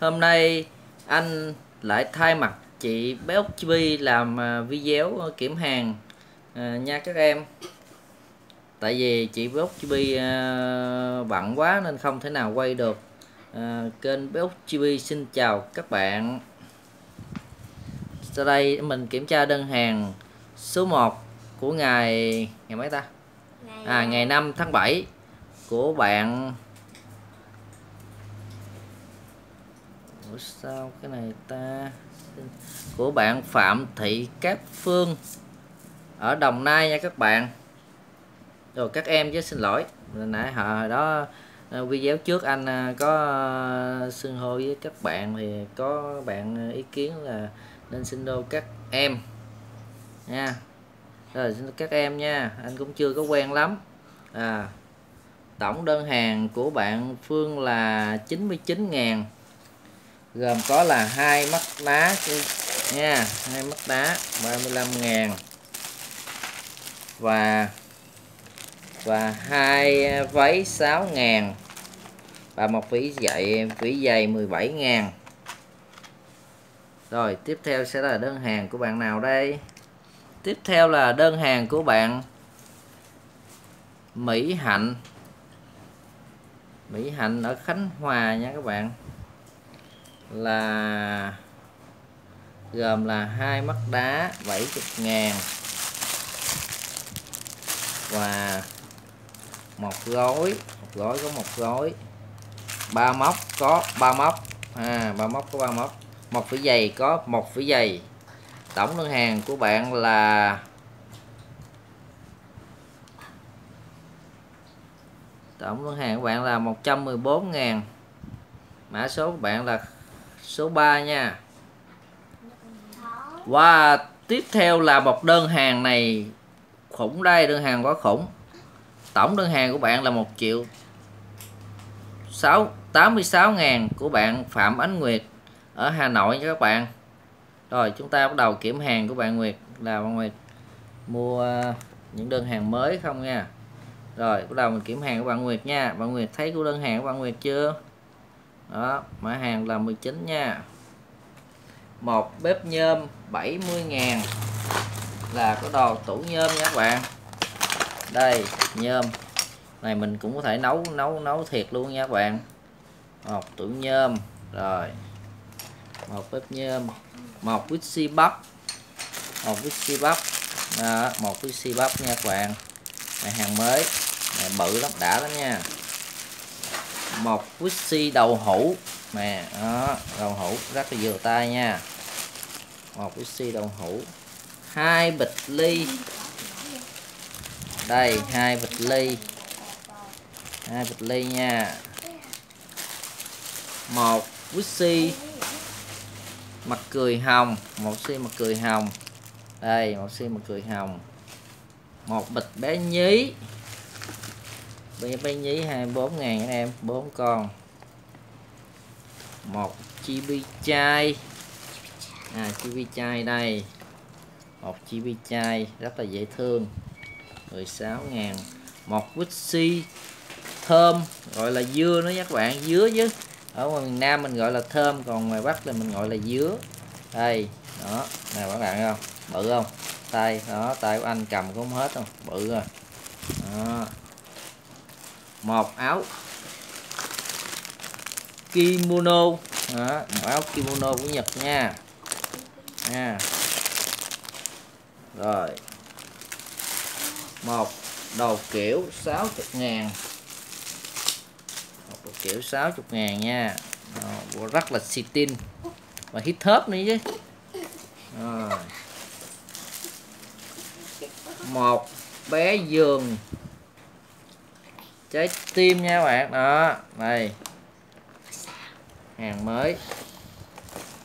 Hôm nay anh lại thay mặt chị bé Úc Chibi làm à, video kiểm hàng à, nha các em. Tại vì chị bé Úc Chibi à, bận quá nên không thể nào quay được. À, Kênh bé Úc Chibi xin chào các bạn. Sau đây mình kiểm tra đơn hàng số 1 của ngày ngày mấy ta? À ngày 5 tháng 7 của bạn Ủa sao cái này ta? Của bạn Phạm Thị Cát Phương. Ở Đồng Nai nha các bạn. Rồi các em chứ xin lỗi. Nãy hồi đó ờ, video trước anh ờ, có ờ, xưng hô với các bạn thì có bạn ý kiến là nên xin đô các em. Nha. Rồi xin các em nha. Anh cũng chưa có quen lắm. À tổng đơn hàng của bạn Phương là 99 ngàn gồm có là hai mắt đá nha, hai mắt đá 35 ngàn. Và và hai à, váy 6 ngàn. Và một vỉ dạy vỉ dày 17 ngàn. Rồi, tiếp theo sẽ là đơn hàng của bạn nào đây? Tiếp theo là đơn hàng của bạn Mỹ Hạnh. Mỹ Hạnh ở Khánh Hòa nha các bạn là gồm là hai mắt đá 70 ngàn và một gói một gói có một gói ba móc có ba móc. À ba móc có ba móc. Một phỉ giày có một phỉ giày. Tổng đơn hàng của bạn là tổng đơn hàng của bạn là 114 ngàn. Mã số của bạn là số 3 nha. Và tiếp theo là một đơn hàng này. Khủng đây, đơn hàng quá khủng tổng đơn hàng của bạn là 1 triệu 6 86 ngàn của bạn Phạm Ánh Nguyệt ở Hà Nội nha các bạn. Rồi, chúng ta bắt đầu kiểm hàng của bạn Nguyệt. Là bạn Nguyệt, mua những đơn hàng mới không nha? Rồi, bắt đầu mình kiểm hàng của bạn Nguyệt nha. Bạn Nguyệt thấy của đơn hàng của bạn Nguyệt chưa? Đó mã hàng là 19 nha. Một bếp nhôm 70 ngàn. Là có đồ tủ nhôm nha các bạn. Đây nhôm. Này mình cũng có thể nấu nấu nấu thiệt luôn nha các bạn. Một tủ nhôm rồi. Một bếp nhôm. Một whisky bắp. Một whisky bắp. Đó, một whisky bắp nha các bạn. Này hàng mới. Này bự lắm đã lắm nha một whisky đầu hũ. Nè, đó đầu hũ rất là vừa tay nha. Một whisky đầu hũ. Hai bịch ly. Đây, hai bịch ly. Hai bịch ly nha. Một whisky mặt cười hồng. Một xi mặt cười hồng. Đây, một xi mặt cười hồng. Một bịch bé nhí bé bé nhí 24 ngàn anh em, bốn con. Một chibi chai. À chibi chai đây. Một chibi chai, rất là dễ thương. 16 ngàn. Một whisky thơm, gọi là dưa nữa các bạn, dứa chứ. Ở ngoài miền Nam mình gọi là thơm, còn ngoài Bắc là mình gọi là dứa. Đây, đó. Nè các bạn không? Bự không? Tay, đó, tay của anh cầm cũng hết không? Bự rồi. Đó một áo kimono. Đó, một áo kimono của Nhật nha. Nha. Rồi. Một đầu kiểu 60 ngàn. Một đầu kiểu 60 ngàn nha. Đó, rất là xịn và hít thớp nữa chứ. Rồi. một bé giường trái tim nha bạn. Đó, đây. Hàng mới.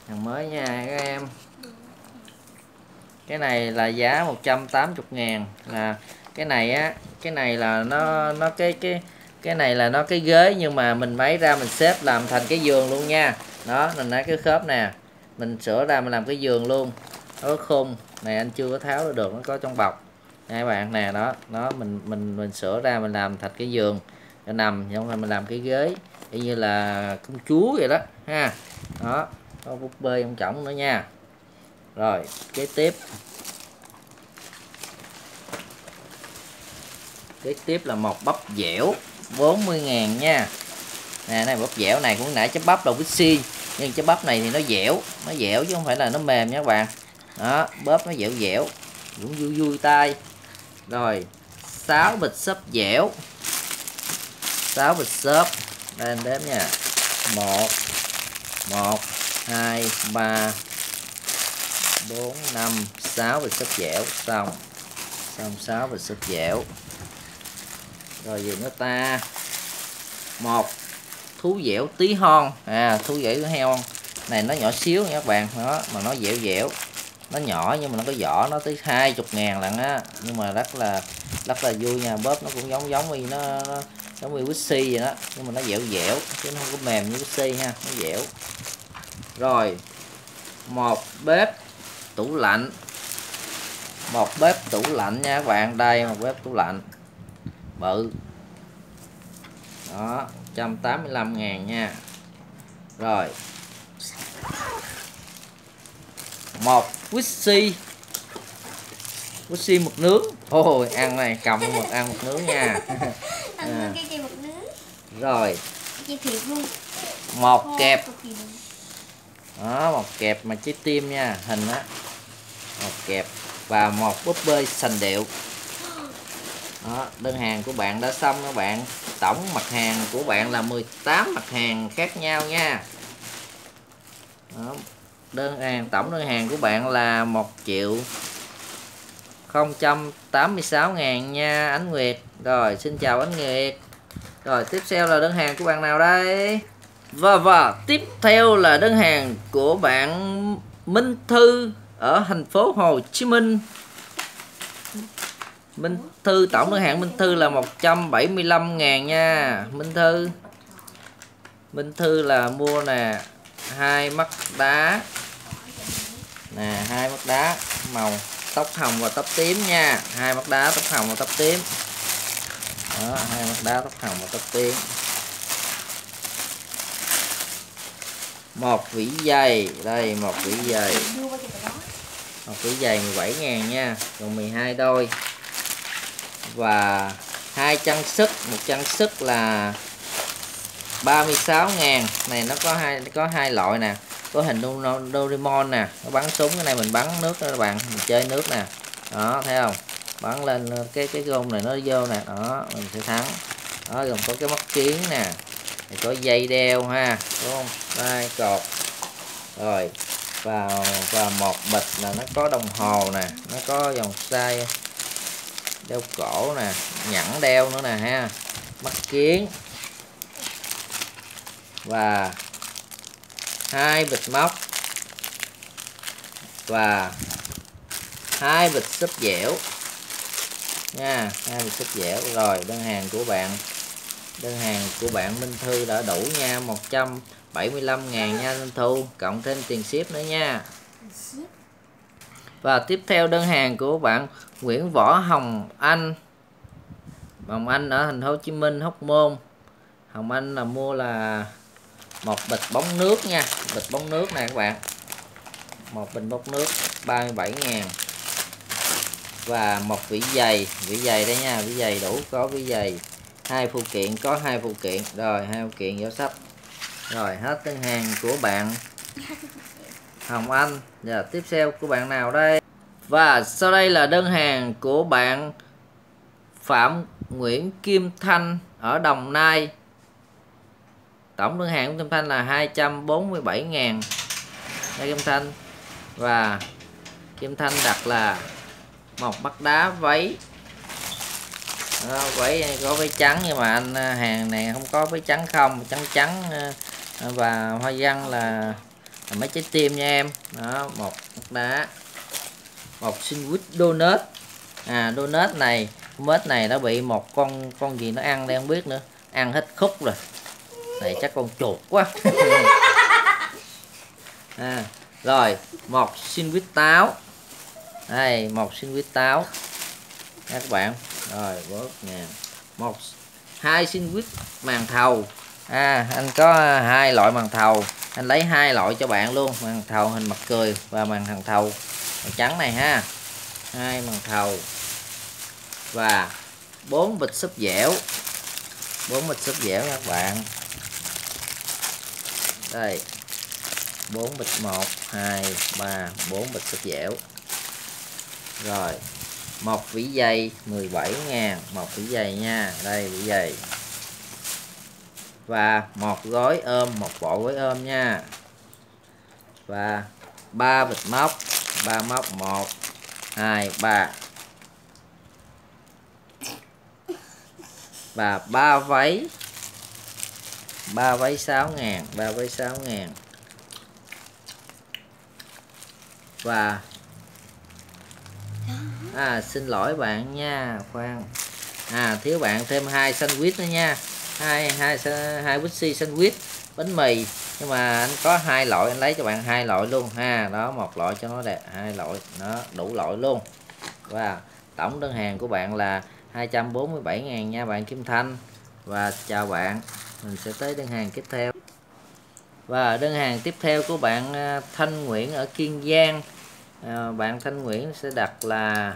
Hàng mới nha các em. Cái này là giá 180 ngàn. Là cái này á, cái này là nó nó cái cái cái này là nó cái ghế nhưng mà mình máy ra mình xếp làm thành cái giường luôn nha. Đó, mình lấy cái khớp nè. Mình sửa ra mình làm cái giường luôn. Nó khung. Này, anh chưa có tháo được, nó có trong bọc các bạn, nè, đó, nó mình mình mình sửa ra mình làm thành cái giường cho nằm không? Phải mình làm cái ghế, y như là công chúa vậy đó, ha. Đó, có búp bê ông trọng nữa nha. Rồi, kế tiếp. Kế tiếp là một bắp dẻo 40 ngàn nha. Nè, này bắp dẻo này cũng nãy chấm bắp đầu Vixi nhưng chấm bắp này thì nó dẻo nó dẻo chứ không phải là nó mềm nha các bạn. Đó, bóp nó dẻo dẻo, cũng vui vui tay rồi 6 bịch xốp dẻo. 6 bịch xốp đây anh đếm nha. 1 1 2 3 4 5 6 bịch xốp dẻo. Xong. Xong 6 bịch xốp dẻo. Rồi gì nữa ta. Một, thú dẻo tí hon. À thú dẻo heo. Này, nó nhỏ xíu nha các bạn. Đó mà nó dẻo dẻo nó nhỏ nhưng mà nó có vỏ nó tới hai chục ngàn lận á. Nhưng mà rất là rất là vui nha. Bóp nó cũng giống giống như nó, nó giống như whisky vậy đó. Nhưng mà nó dẻo dẻo chứ nó không có mềm như whisky ha nó dẻo. Rồi một bếp tủ lạnh. Một bếp tủ lạnh nha các bạn. Đây một bếp tủ lạnh. Bự. Đó 185 ngàn nha. Rồi. Một whisky whisky mực nướng. Ôi ăn này cầm mực ăn mực nướng nha. À. rồi. Một kẹp. đó một kẹp mà trái tim nha hình á. Một kẹp và một búp bê sành điệu. Đó, đơn hàng của bạn đã xong các bạn. Tổng mặt hàng của bạn là 18 mặt hàng khác nhau nha. Đó, đơn hàng, tổng đơn hàng của bạn là 1 triệu 086 ngàn nha, Ánh Nguyệt. Rồi, xin chào Ánh Nguyệt. Rồi, tiếp theo là đơn hàng của bạn nào đây? Và và tiếp theo là đơn hàng của bạn Minh Thư ở thành phố Hồ Chí Minh. Minh Thư, tổng đơn hàng Minh Thư là 175 ngàn nha, Minh Thư. Minh Thư là mua nè hai mắt đá. Nè, hai mắt đá, màu tóc hồng và tóc tím nha. Hai mắt đá, tóc hồng và tóc tím. Đó, hai mắt đá, tóc hồng và tóc tím. Một vỉ dày. Đây, một vỉ dày. Một vỉ dày 17 ngàn nha. Còn 12 đôi. Và hai chân sức. Một chân sức là 36 ngàn. Này, nó có hai có hai loại nè. Có hình Doraemon nè. Nó bắn súng, cái này mình bắn nước đó các bạn. Mình chơi nước nè. Đó, thấy không? Bắn lên cái cái gông này nó vô nè. Đó, mình sẽ thắng. Đó, gồm có cái mắt kiến nè. Thì có dây đeo ha, đúng không? Đây cột. Rồi, vào và một bịch là nó có đồng hồ nè. Nó có dòng sai đeo cổ nè. Nhẫn đeo nữa nè ha. Mắt kiến và hai bịch móc. Và hai bịch súp dẻo. Nha, hai bịch súp dẻo. Rồi, đơn hàng của bạn. Đơn hàng của bạn Minh Thư đã đủ nha. 175 ngàn nha, Minh Thu. Cộng thêm tiền ship nữa nha. Và tiếp theo đơn hàng của bạn Nguyễn Võ Hồng Anh. Hồng Anh ở thành phố Hồ Chí Minh, Hóc Môn. Hồng Anh là mua là một bịch bóng nước nha. Bịch bóng nước này các bạn. Một bình bóng nước 37 ngàn. Và một vỉ dày. Vỉ dày đây nha. Vỉ dày đủ, có vỉ dày. Hai phụ kiện, có hai phụ kiện. Rồi, hai phụ kiện giỏ sách. Rồi, hết đơn hàng của bạn. Hồng Anh. Giờ tiếp theo của bạn nào đây? Và sau đây là đơn hàng của bạn Phạm Nguyễn Kim Thanh ở Đồng Nai tổng đơn hàng của Kim Thanh là 247 ngàn. Đây Kim Thanh. Và Kim Thanh đặt là một bắt đá váy. Đó, váy có váy trắng nhưng mà anh à, hàng này không có váy trắng không trắng trắng à, và hoa văn là, là mấy trái tim nha em. Đó một bắt đá. Một sandwich donut. À donut này mết này nó bị một con con gì nó ăn đây không biết nữa. Ăn hết khúc rồi này chắc con chuột quá. À, rồi một sandwich táo. Đây một sandwich táo. Nha các bạn. Rồi bớt nè. Một hai sandwich màn thầu. À anh có hai loại màn thầu. Anh lấy hai loại cho bạn luôn. Màn thầu hình mặt cười và màn thằng thầu. Màu trắng này ha. Hai màn thầu. Và bốn bịch súp dẻo. Bốn bịch súp dẻo nha các bạn đây. 4 bịch 1 2 3 4 bịch súp dẻo. Rồi. Một vỉ dây 17 ngàn. Một vỉ dây nha. Đây, vỉ dây. Và một gói ôm, một bộ gói ôm nha. Và ba bịch móc. Ba móc 1 2 3 và ba váy ba váy 6 ngàn, ba váy 6 ngàn. Và à xin lỗi bạn nha, khoan. À thiếu bạn thêm hai sandwich nữa nha. Hai hai hai whisky sandwich, bánh mì. Nhưng mà anh có hai loại, anh lấy cho bạn hai loại luôn. Ha, đó, một loại cho nó đẹp, hai loại, nó đủ loại luôn. Và tổng đơn hàng của bạn là 247 ngàn nha, bạn Kim Thanh. Và chào bạn mình sẽ tới đơn hàng tiếp theo. Và đơn hàng tiếp theo của bạn à, Thanh Nguyễn ở Kiên Giang. À, bạn Thanh Nguyễn sẽ đặt là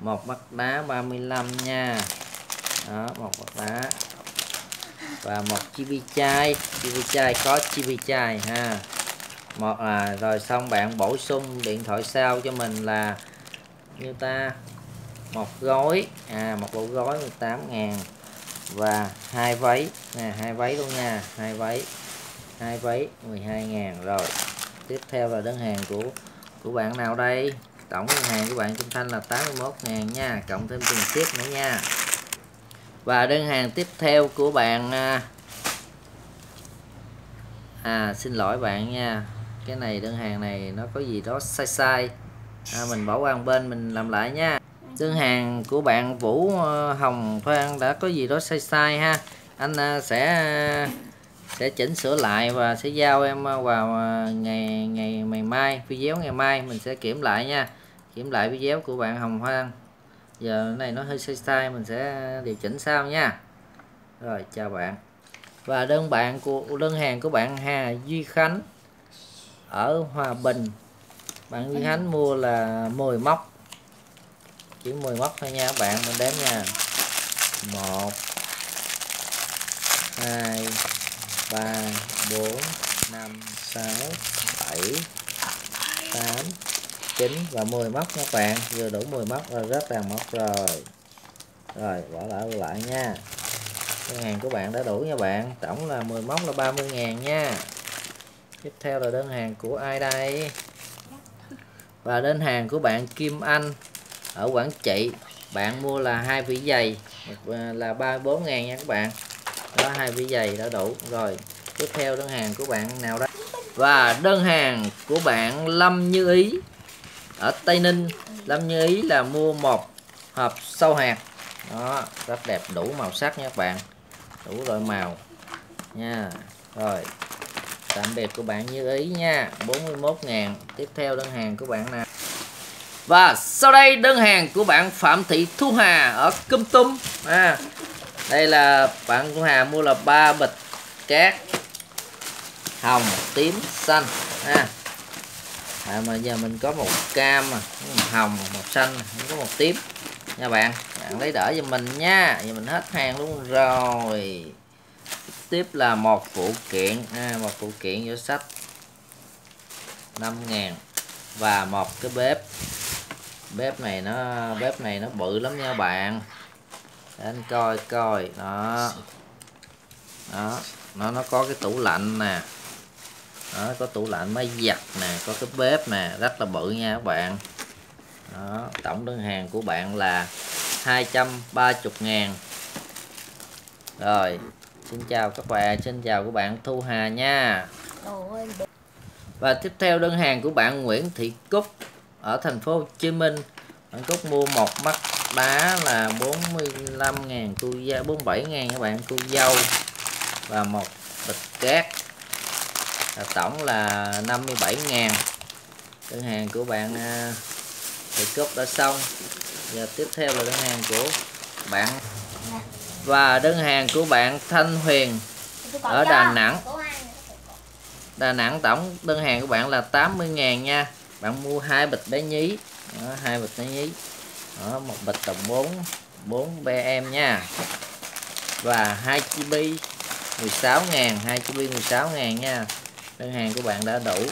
một mắt đá 35 nha. Đó một mặt đá. Và một chibi chai. Chibi chai có chibi chai ha. Một à rồi xong bạn bổ sung điện thoại sao cho mình là như ta? Một gói. À một bộ gói 18 ngàn và hai váy. Nè hai váy luôn nha. Hai váy. Hai váy 12 ngàn. Rồi tiếp theo là đơn hàng của của bạn nào đây? Tổng đơn hàng của bạn Trung Thanh là 81 ngàn nha. Cộng thêm tiền ship nữa nha. Và đơn hàng tiếp theo của bạn à, à xin lỗi bạn nha. Cái này đơn hàng này nó có gì đó sai sai. À, mình bỏ qua một bên mình làm lại nha đơn hàng của bạn Vũ ờ, Hồng Phan đã có gì đó sai sai ha. Anh à, sẽ sẽ chỉnh sửa lại và sẽ giao em vào ngày ngày ngày mai video ngày mai. Mình sẽ kiểm lại nha. Kiểm lại video của bạn Hồng Phan giờ này nó hơi sai sai mình sẽ điều chỉnh sau nha. Rồi chào bạn. Và đơn bạn của đơn hàng của bạn Hà Duy Khánh ở Hòa Bình. Bạn Duy Khánh mua là 10 móc chỉ 10 móc thôi nha các bạn mình đếm nha. 1 2 3 4 5 6 7 8 9 và 10 móc nha các bạn. Vừa đủ 10 móc rồi rất là móc rồi. Rồi, bỏ lại lại nha. Đơn hàng của bạn đã đủ nha bạn. Tổng là 10 móc là 30 ngàn nha. Tiếp theo là đơn hàng của ai đây? Và đơn hàng của bạn Kim Anh ở Quảng Trị, bạn mua là hai vỉ giày à, là 34 ngàn nha các bạn. Đó, hai vỉ giày đã đủ. Rồi, tiếp theo đơn hàng của bạn nào đó? Và đơn hàng của bạn Lâm Như Ý. Ở Tây Ninh, Lâm Như Ý là mua một hộp sâu hạt. Đó, rất đẹp, đủ màu sắc nha các bạn. Đủ loại màu. Nha, rồi. Tạm biệt của bạn Như Ý nha. 41 ngàn. Tiếp theo đơn hàng của bạn nào? Và sau đây đơn hàng của bạn Phạm Thị Thu Hà ở Câm Tum à, đây là bạn Thu Hà mua là ba bịch cát hồng tím xanh. Ha à, mà giờ mình có một cam mà một hồng một xanh có một tím. Nha bạn bạn lấy đỡ cho mình nha. Giờ mình hết hàng luôn rồi. Tiếp là một phụ kiện. À, một phụ kiện vô sách. 5 ngàn. Và một cái bếp bếp này nó bếp này nó bự lắm nha bạn. Để anh coi coi. Đó. Đó. Nó nó có cái tủ lạnh nè. Đó, có tủ lạnh máy giặt nè có cái bếp nè. Rất là bự nha các bạn. Đó, tổng đơn hàng của bạn là 230 ngàn. Rồi. Xin chào các bạn xin chào các bạn Thu Hà nha. Và tiếp theo đơn hàng của bạn Nguyễn Thị Cúc ở thành phố Hồ Chí Minh Anh Cúc mua một mắt đá là 45 ngàn tu da 47 ngàn các bạn tu dâu và một bịch cát. Là tổng là 57 ngàn. Đơn hàng của bạn à, thì Cúc đã xong. Giờ tiếp theo là đơn hàng của bạn. Và đơn hàng của bạn Thanh Huyền ở Đà Nẵng. Đà Nẵng tổng đơn hàng của bạn là 80 ngàn nha bạn mua hai bịch bé nhí. Hai bịch bé nhí. Đó, một bịch tổng 4 4 bm nha. Và hai chi bi 16 ngàn hai chi bi 16 ngàn nha. Đơn hàng của bạn đã đủ.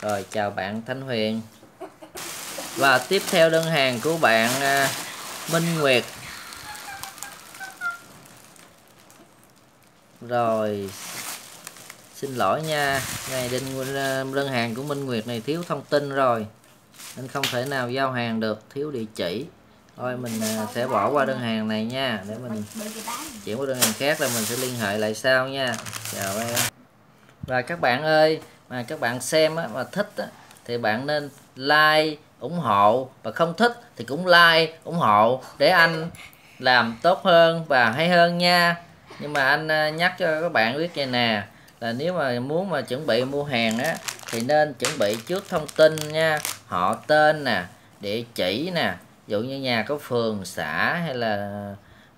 Rồi chào bạn Thanh Huyền. Và tiếp theo đơn hàng của bạn à, Minh Nguyệt. Rồi xin lỗi nha. Ngày đơn ờ, đơn hàng của Minh Nguyệt này thiếu thông tin rồi nên không thể nào giao hàng được thiếu địa chỉ. Thôi mình ờ, sẽ bỏ qua đơn hàng này nha để mình chuyển qua đơn hàng khác là mình sẽ liên hệ lại sau nha. Chào em. Và các bạn ơi mà các bạn xem á, mà thích á, thì bạn nên like ủng hộ. Và không thích thì cũng like ủng hộ để anh làm tốt hơn và hay hơn nha. Nhưng mà anh ờ, nhắc cho các bạn biết vậy nè là nếu mà muốn mà chuẩn bị mua hàng á thì nên chuẩn bị trước thông tin nha. Họ tên nè địa chỉ nè dụ như nhà có phường xã hay là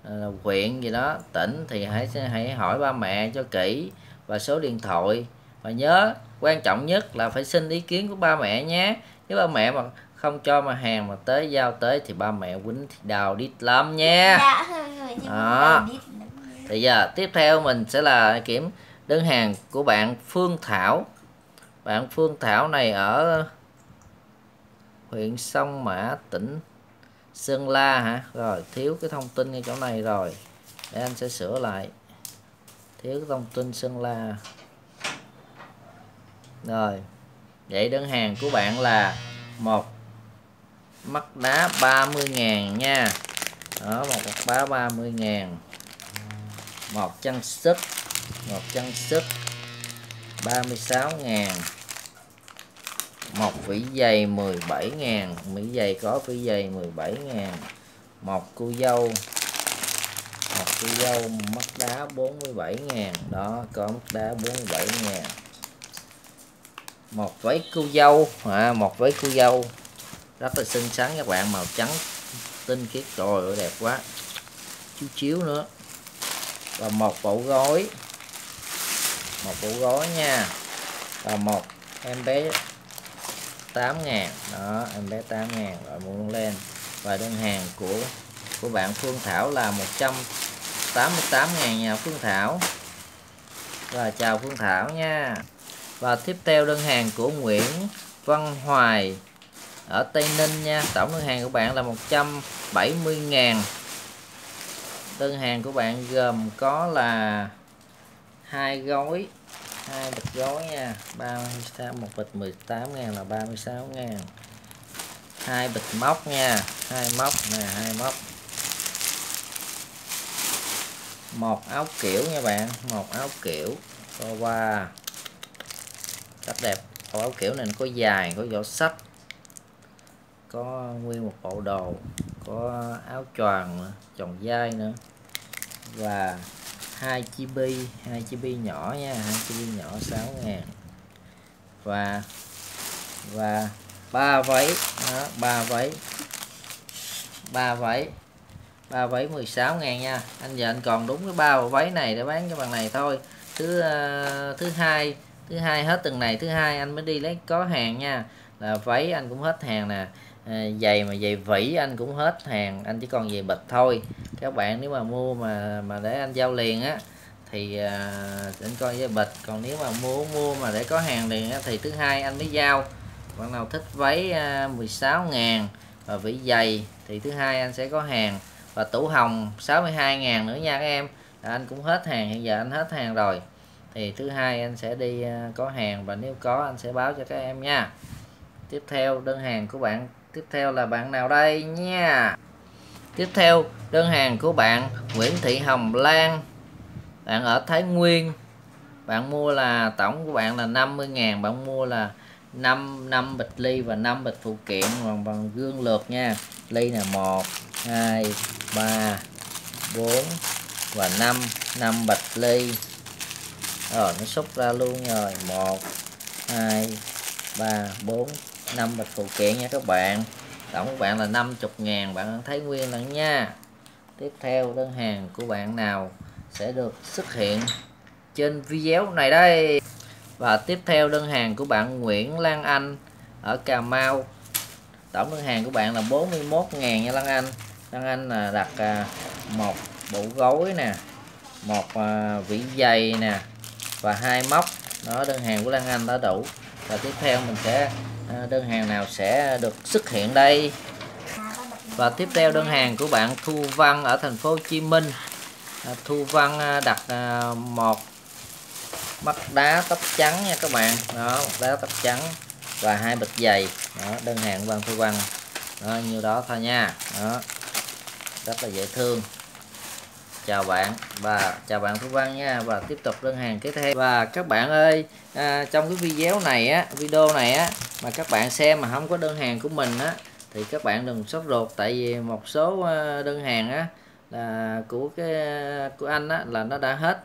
uh, huyện gì đó tỉnh thì hãy hãy hỏi ba mẹ cho kỹ và số điện thoại. Và nhớ quan trọng nhất là phải xin ý kiến của ba mẹ nhé. Nếu ba mẹ mà không cho mà hàng mà tới giao tới thì ba mẹ quýnh thì đào đít lắm nha. Dạ, đó. thì giờ tiếp theo mình sẽ là kiểm đơn hàng của bạn Phương Thảo. Bạn Phương Thảo này ở huyện Sông Mã, tỉnh Sơn La hả? Rồi, thiếu cái thông tin ngay chỗ này rồi. Để anh sẽ sửa lại. Thiếu cái thông tin Sơn La. Rồi, vậy đơn hàng của bạn là một mắt đá 30 ngàn nha. Đó, một mắt đá 30 ngàn. Một chân sức ngọt chân sức. 36 ngàn. Một vỉ dày 17 ngàn. Mỹ dày có vỉ dày 17 ngàn. Một cu dâu. Một cu dâu mắt đá 47 ngàn. Đó có mắt đá 47 ngàn. Một váy cu dâu. À, một váy cu dâu. Rất là xinh xắn các bạn. Màu trắng tinh khiết. Trời ơi đẹp quá. Chiếu chiếu nữa. Và một bộ gói một bộ gói nha. Và một em bé 8 ngàn. Đó, em bé 8 ngàn rồi mua lên. Và đơn hàng của của bạn Phương Thảo là 188 ngàn nhà Phương Thảo. Và chào Phương Thảo nha. Và tiếp theo đơn hàng của Nguyễn Văn Hoài ở Tây Ninh nha. Tổng đơn hàng của bạn là 170 ngàn. Đơn hàng của bạn gồm có là hai gói hai bịch gói nha. 36 một bịch 18 ngàn là 36 ngàn. Hai bịch móc nha. Hai móc nè, hai móc. Một áo kiểu nha bạn, một áo kiểu. Coi qua. Rất đẹp. Áo kiểu này nó có dài, có vỏ sách có nguyên một bộ đồ. Có áo choàng tròn dai nữa. Và hai chibi hai chibi nhỏ nha hai chibi nhỏ 6 ngàn. Và và ba váy đó, ba váy ba váy ba váy 16 ngàn nha. Anh giờ anh còn đúng cái ba váy này để bán cho bằng này thôi. Thứ uh, thứ hai thứ hai hết tuần này thứ hai anh mới đi lấy có hàng nha. Là váy anh cũng hết hàng nè à, giày mà giày vỉ anh cũng hết hàng anh chỉ còn giày bịch thôi. Các bạn nếu mà mua mà mà để anh giao liền á thì à, anh coi giày bịch. Còn nếu mà mua mua mà để có hàng liền á, thì thứ hai anh mới giao. Bạn nào thích váy ờ, à, 16 ngàn và vỉ giày thì thứ hai anh sẽ có hàng. Và tủ hồng 62 ngàn nữa nha các em. Là anh cũng hết hàng hiện giờ anh hết hàng rồi. Thì thứ hai anh sẽ đi có hàng và nếu có anh sẽ báo cho các em nha. Tiếp theo đơn hàng của bạn tiếp theo là bạn nào đây nha? Tiếp theo, đơn hàng của bạn Nguyễn Thị Hồng Lan. Bạn ở Thái Nguyên. Bạn mua là, tổng của bạn là 50.000 bạn mua là 5 5 bịch ly và 5 bịch phụ kiện bằng bằng gương lượt nha. Ly là 1 2 3 4 và 5 5 bịch ly. Rồi nó xúc ra luôn rồi. 1 2 3 4 5 bịch phụ kiện nha các bạn. Tổng của bạn là 50 ngàn, bạn thấy nguyên lần nha. Tiếp theo, đơn hàng của bạn nào sẽ được xuất hiện trên video này đây? Và tiếp theo, đơn hàng của bạn Nguyễn Lan Anh ở Cà Mau. Tổng đơn hàng của bạn là 41 ngàn nha Lan Anh. Lan Anh là đặt à, một bộ gối nè, một vị vỉ dày nè và hai móc. Đó, đơn hàng của Lan Anh đã đủ. Và tiếp theo mình sẽ À, đơn hàng nào sẽ được xuất hiện đây? Và tiếp theo đơn hàng của bạn Thu Văn ở thành phố Hồ Chí Minh. À, Thu Văn à, đặt một mắt đá tóc trắng nha các bạn. Đó đá tóc trắng và hai bịch giày. Đó, đơn hàng của bạn Thu Văn. Đó, nhiêu đó thôi nha. Đó rất là dễ thương chào bạn và chào bạn Phú Văn nha và tiếp tục đơn hàng tiếp theo. Và các bạn ơi à, trong cái video này á video này á mà các bạn xem mà không có đơn hàng của mình á thì các bạn đừng sốt ruột tại vì một số à, đơn hàng á là của cái của anh á là nó đã hết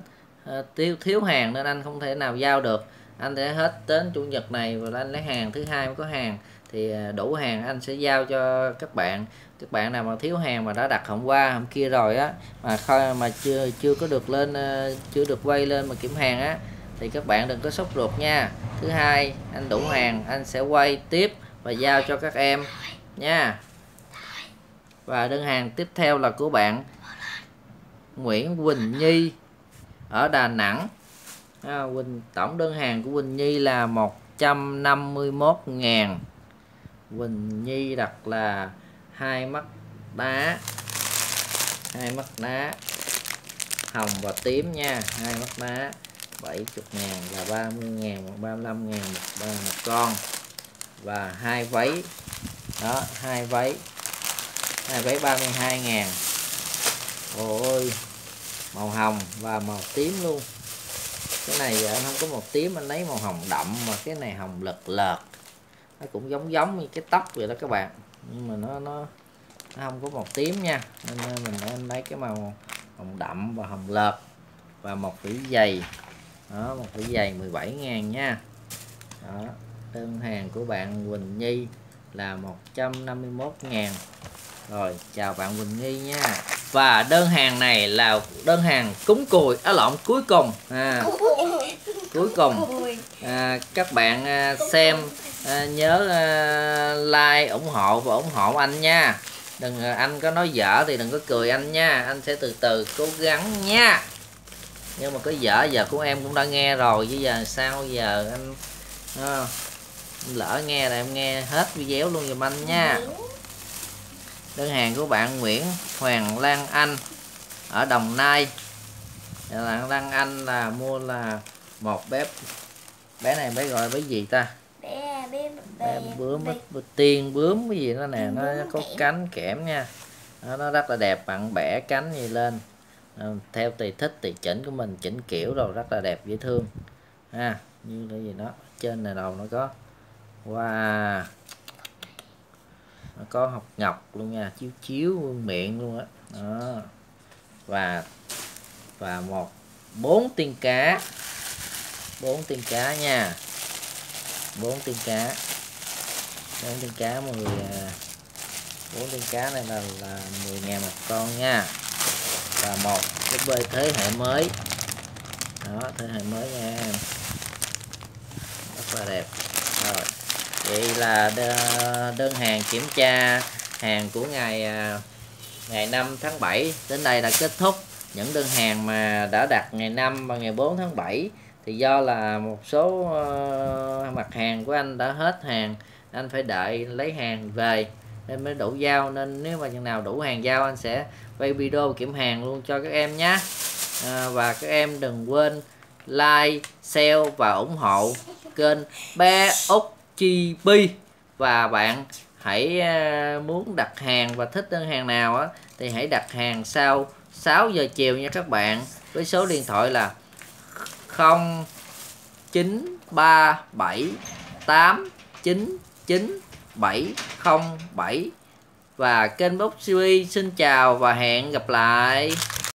à, thiếu thiếu hàng nên anh không thể nào giao được. Anh sẽ hết đến chủ nhật này và anh lấy hàng thứ hai mới có hàng. Thì à, đủ hàng anh sẽ giao cho các bạn các bạn nào mà thiếu hàng mà đã đặt hôm qua hôm kia rồi á mà khơi mà chưa chưa có được lên ờ, chưa được quay lên mà kiểm hàng á thì các bạn đừng có sốt ruột nha. Thứ hai anh đủ hàng anh sẽ quay tiếp và giao cho các em nha. Và đơn hàng tiếp theo là của bạn Nguyễn Quỳnh Nhi ở Đà Nẵng. À, Quỳnh tổng đơn hàng của Quỳnh Nhi là 151 ngàn. Quỳnh Nhi đặt là hai mắt đá. Hai mắt đá. Hồng và tím nha. Hai mắt đá. 70 ngàn là 30 ngàn 35 ngàn một, một con. Và hai váy. Đó hai váy. Hai váy 32 ngàn. Ôi màu hồng và màu tím luôn. Cái này anh không có màu tím anh lấy màu hồng đậm mà cái này hồng lật lợt. Nó cũng giống giống như cái tóc vậy đó các bạn nhưng mà nó nó, nó không có màu tím nha. Nên mình nên lấy cái màu hồng đậm và hồng lợt và một vỉ dày. Đó một vỉ dày 17 ngàn nha. Đó đơn hàng của bạn Quỳnh Nhi là 151 ngàn. Rồi chào bạn Quỳnh Nhi nha. Và đơn hàng này là đơn hàng cúng cùi á lộn cuối cùng. À, cuối cùng. À, các bạn à, xem à, nhớ à, like ủng hộ và ủng hộ anh nha. Đừng à, anh có nói dở thì đừng có cười anh nha. Anh sẽ từ từ cố gắng nha. Nhưng mà có dở giờ của em cũng đã nghe rồi chứ giờ sao giờ anh à, lỡ nghe là em nghe hết video luôn giùm anh nha. Đơn hàng của bạn Nguyễn Hoàng Lan Anh ở Đồng Nai. Lan Lan Anh là mua là một bé bé này bé gọi bé gì ta? Bé bé, bé bướm bé. tiên bướm cái gì nó nè nó có cánh kẽm nha. Nó, nó rất là đẹp bạn bẻ cánh gì lên. À, theo tùy thích tùy chỉnh của mình chỉnh kiểu rồi rất là đẹp dễ thương. Ha như cái gì đó trên này đầu nó có. Wow. Nó có học ngọc luôn nha chiếu chiếu miệng luôn á. Đó. đó. Và và một bốn tiên cá. Bốn tiên cá nha bốn tiên cá. Bốn tiên cá, mọi người à, bốn tiên cá này là là 10 ngàn một con nha. Và một cái bơi thế hệ mới. Đó, thế hệ mới nha. Rất là đẹp. Rồi, vậy là đơn hàng kiểm tra hàng của ngày à, ngày 5 tháng 7 đến đây là kết thúc những đơn hàng mà đã đặt ngày 5 và ngày 4 tháng 7 thì do là một số uh, mặt hàng của anh đã hết hàng anh phải đợi lấy hàng về nên mới đủ giao. Nên nếu mà chừng nào đủ hàng giao anh sẽ quay video kiểm hàng luôn cho các em nhé. À, và các em đừng quên like share và ủng hộ kênh bé úc chi bi và bạn hãy à, muốn đặt hàng và thích đơn hàng nào á thì hãy đặt hàng sau 6 giờ chiều nha các bạn với số điện thoại là 0937899707 và kênh Bốc TV xin chào và hẹn gặp lại.